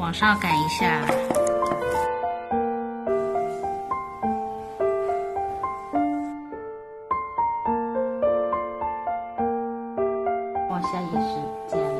往上赶一下。往下也是这样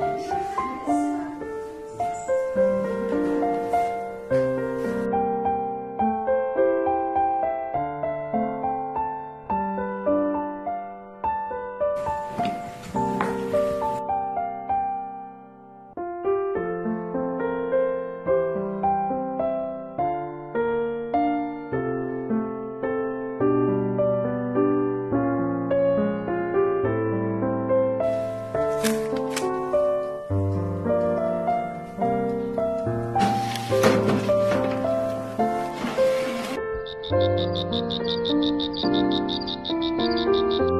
Thank you.